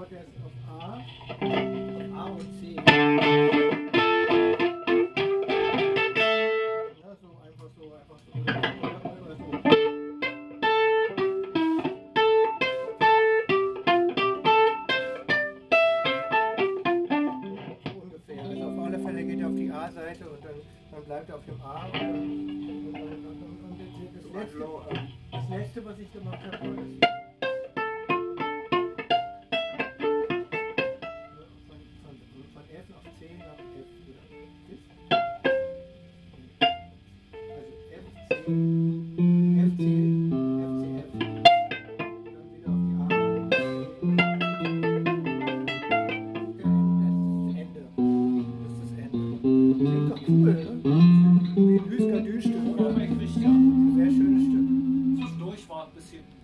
auf A, auf A und C. Ja, so einfach so, einfach so. Oder, oder, oder so. So ungefähr. Also auf alle Fälle geht er auf die A-Seite und dann, dann bleibt er auf dem A. Und, dann, und, und, und, und das, das, letzte, das letzte, was ich gemacht habe, war das.